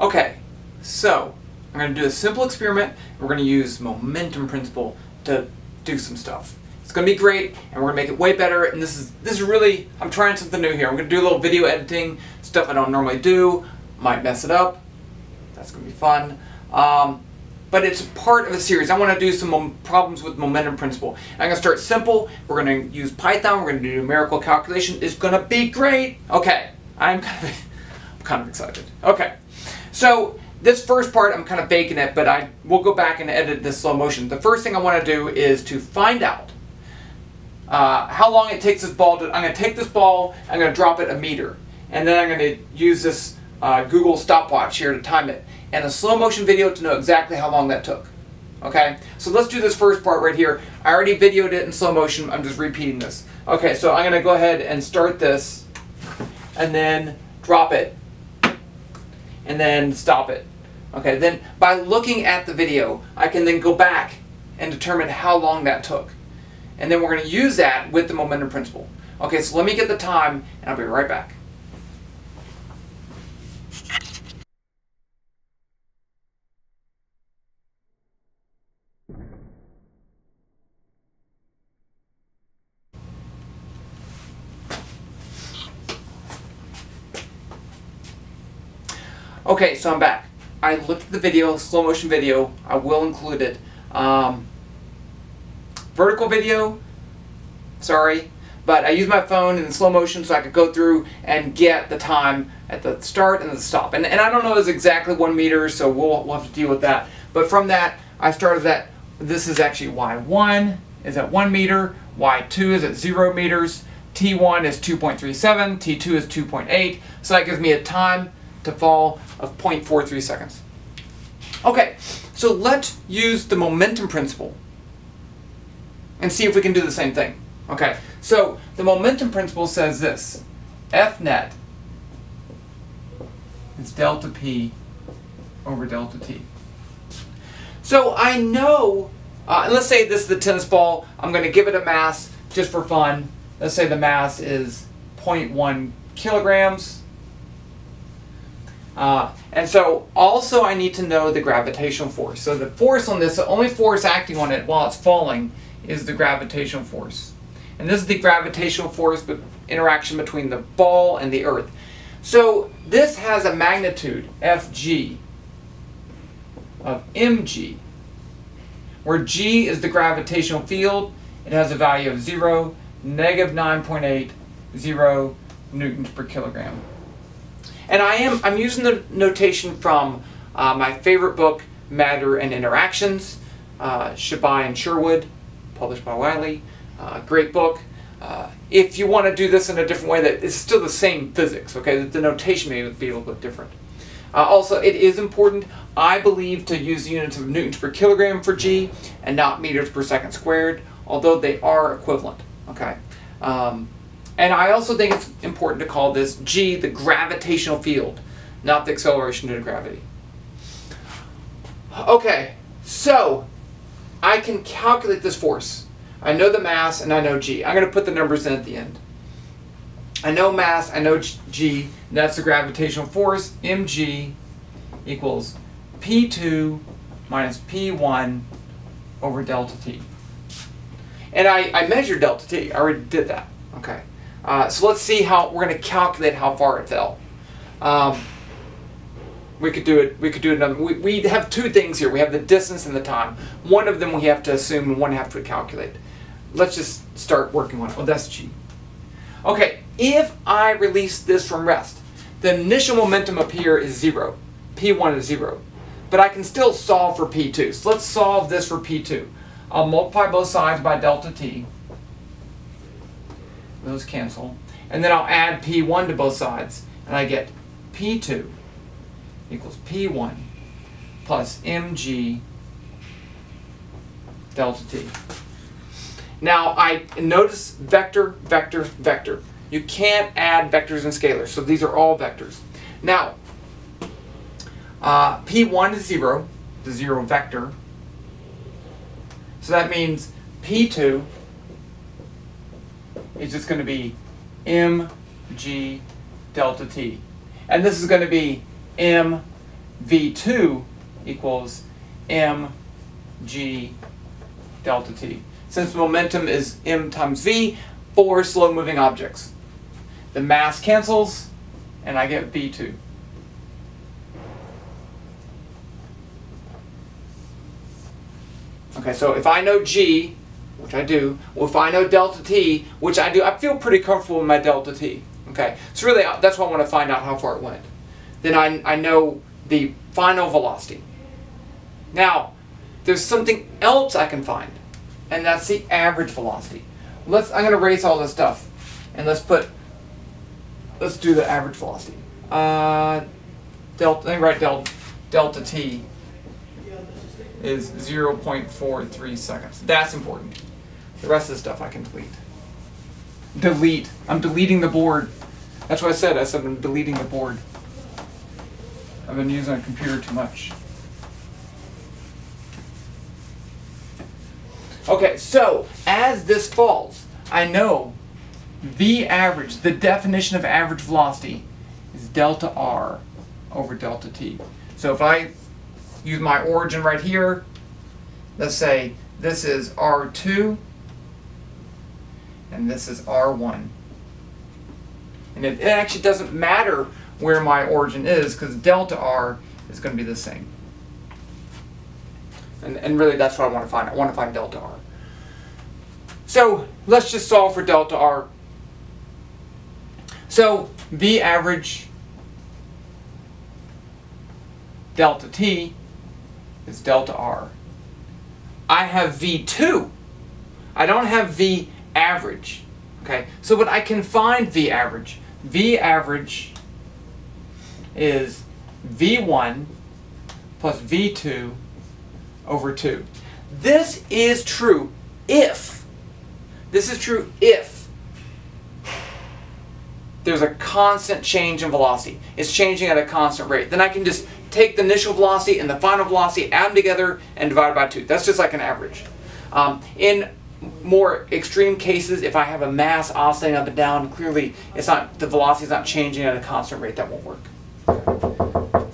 Okay, so I'm going to do a simple experiment. We're going to use momentum principle to do some stuff. It's going to be great, and we're going to make it way better. And this is this is really I'm trying something new here. I'm going to do a little video editing stuff I don't normally do. Might mess it up. That's going to be fun. Um, but it's part of a series. I want to do some problems with momentum principle. And I'm going to start simple. We're going to use Python. We're going to do numerical calculation. It's going to be great. Okay, I'm kind of, I'm kind of excited. Okay, so this first part I'm kind of baking it, but I will go back and edit this slow motion. The first thing I want to do is to find out uh, how long it takes this ball to. I'm going to take this ball. I'm going to drop it a meter, and then I'm going to use this uh, Google stopwatch here to time it and a slow motion video to know exactly how long that took. Okay, so let's do this first part right here. I already videoed it in slow motion, I'm just repeating this. Okay, so I'm gonna go ahead and start this and then drop it and then stop it. Okay, then by looking at the video, I can then go back and determine how long that took. And then we're gonna use that with the momentum principle. Okay, so let me get the time and I'll be right back. Okay, so I'm back. I looked at the video, slow motion video. I will include it. Um, vertical video, sorry, but I used my phone in slow motion so I could go through and get the time at the start and the stop. And, and I don't know it's exactly one meter, so we'll, we'll have to deal with that. But from that, I started that this is actually Y1 is at 1 meter, Y2 is at 0 meters, T1 is 2.37, T2 is 2.8, so that gives me a time to fall of 0.43 seconds. Okay, so let's use the momentum principle and see if we can do the same thing. Okay, so the momentum principle says this, F net is delta P over delta T. So I know, uh, let's say this is the tennis ball, I'm going to give it a mass just for fun. Let's say the mass is 0.1 kilograms. Uh, and so also I need to know the gravitational force. So the force on this, the only force acting on it while it's falling is the gravitational force. And this is the gravitational force interaction between the ball and the earth. So this has a magnitude, Fg, of mg, where g is the gravitational field. It has a value of 0, negative 9.8, 0 newtons per kilogram. And I am I'm using the notation from uh, my favorite book, Matter and Interactions, uh, Chabay and Sherwood, published by Wiley. Uh, great book. Uh, if you want to do this in a different way, that it's still the same physics. Okay, the notation may be a little bit different. Uh, also, it is important, I believe, to use units of newtons per kilogram for g and not meters per second squared, although they are equivalent. Okay. Um, and I also think it's important to call this G the gravitational field, not the acceleration due to gravity. Okay, so I can calculate this force. I know the mass and I know G. I'm going to put the numbers in at the end. I know mass, I know G, that's the gravitational force, mg equals P2 minus P1 over delta T. And I, I measured delta T, I already did that, okay. Uh, so let's see how we're going to calculate how far it fell. Um, we could do it. We could do it. We, we have two things here. We have the distance and the time. One of them we have to assume, and one have to calculate. Let's just start working on it. Oh, that's g. Okay, if I release this from rest, the initial momentum up here is zero. P1 is zero. But I can still solve for P2. So let's solve this for P2. I'll multiply both sides by delta t those cancel. And then I'll add P1 to both sides, and I get P2 equals P1 plus mg delta t. Now I notice vector, vector, vector. You can't add vectors and scalars, so these are all vectors. Now, uh, P1 is 0, the 0 vector. So that means P2 is just going to be mg delta t. And this is going to be m v2 equals mg delta t. Since momentum is m times v for slow moving objects. The mass cancels and I get v2. Okay, so if I know g, which I do, well, if I know delta t, which I do, I feel pretty comfortable with my delta t. Okay, so really uh, that's why I want to find out how far it went. Then I, I know the final velocity. Now, there's something else I can find, and that's the average velocity. Let's, I'm going to erase all this stuff, and let's put, let's do the average velocity. Uh, delta, let me write delta, delta t is 0.43 seconds. That's important. The rest of the stuff I can delete. Delete. I'm deleting the board. That's what I said. I said I'm deleting the board. I've been using a computer too much. Okay, so as this falls, I know V average, the definition of average velocity, is delta R over delta T. So if I use my origin right here. Let's say this is R2 and this is R1. And it, it actually doesn't matter where my origin is because delta R is going to be the same. And, and really that's what I want to find. I want to find delta R. So let's just solve for delta R. So V average delta T is delta R. I have V2. I don't have V average. Okay, so but I can find V average. V average is V1 plus V2 over 2. This is true if, this is true if there's a constant change in velocity. It's changing at a constant rate. Then I can just take the initial velocity and the final velocity, add them together, and divide by 2. That's just like an average. Um, in more extreme cases, if I have a mass oscillating up and down, clearly it's not the velocity is not changing at a constant rate. That won't work.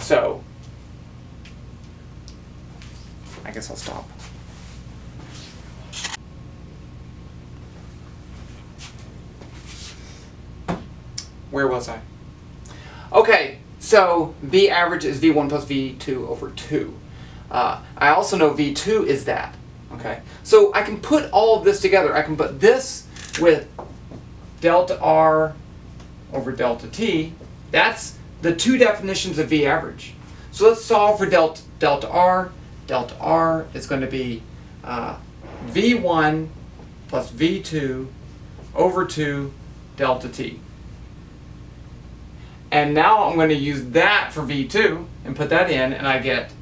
So, I guess I'll stop. Where was I? Okay, so V average is V1 plus V2 over 2. Uh, I also know V2 is that. Okay, so I can put all of this together. I can put this with delta R over delta T. That's the two definitions of V average. So let's solve for delta, delta R. Delta R is going to be uh, V1 plus V2 over 2 delta T. And now I'm going to use that for V2 and put that in and I get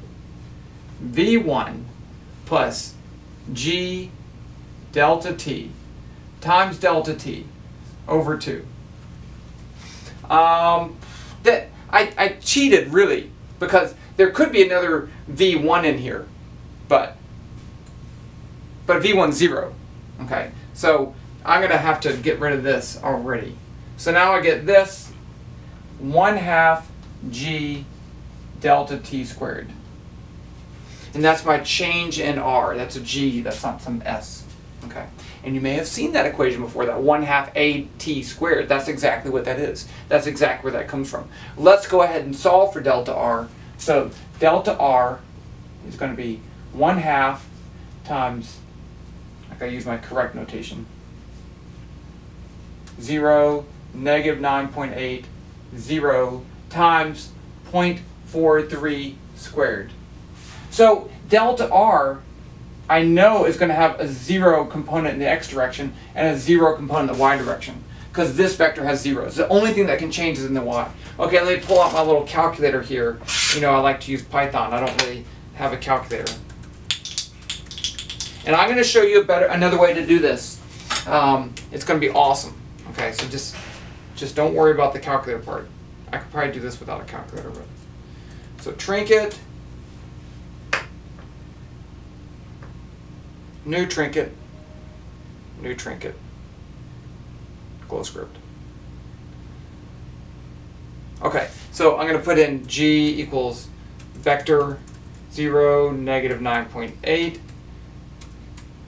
V1 plus G delta T times delta T over 2. Um, that I, I cheated really because there could be another V1 in here, but but V1 zero. Okay, so I'm going to have to get rid of this already. So now I get this 1 half g delta t squared. And that's my change in r. That's a g, that's not some s. Okay. And you may have seen that equation before, that 1 half a t squared. That's exactly what that is. That's exactly where that comes from. Let's go ahead and solve for delta r. So delta r is going to be 1 half times, I gotta use my correct notation, 0, negative 9.8 0 times 0.43 squared. So delta R, I know is going to have a 0 component in the x direction and a 0 component in the y direction because this vector has zeros. The only thing that can change is in the y. Okay, let me pull out my little calculator here. You know, I like to use Python. I don't really have a calculator. And I'm going to show you a better another way to do this. Um, it's going to be awesome. Okay, so just just don't worry about the calculator part. I could probably do this without a calculator. But. So trinket, new trinket, new trinket, close script. Okay, so I'm going to put in g equals vector 0, negative 9.8,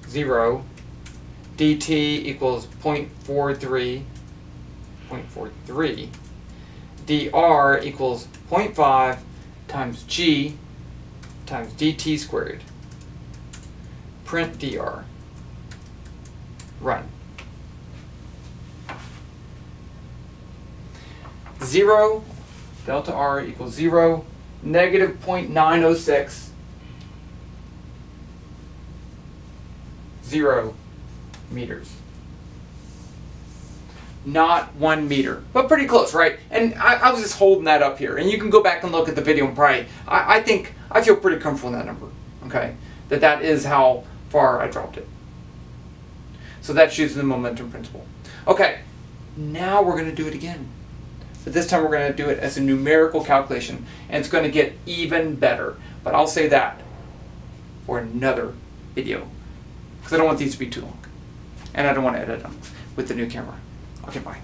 0, dt equals 0.43, 0.43, dr equals 0.5 times g times dt squared. Print dr. Run. 0, delta r equals 0, negative 0.906, 0 meters. Not one meter, but pretty close, right? And I, I was just holding that up here, and you can go back and look at the video and probably, I, I think, I feel pretty comfortable in that number, okay? That that is how far I dropped it. So that's using the momentum principle. Okay, now we're going to do it again. But this time we're going to do it as a numerical calculation, and it's going to get even better. But I'll say that for another video, because I don't want these to be too long. And I don't want to edit them with the new camera. Okay, bye.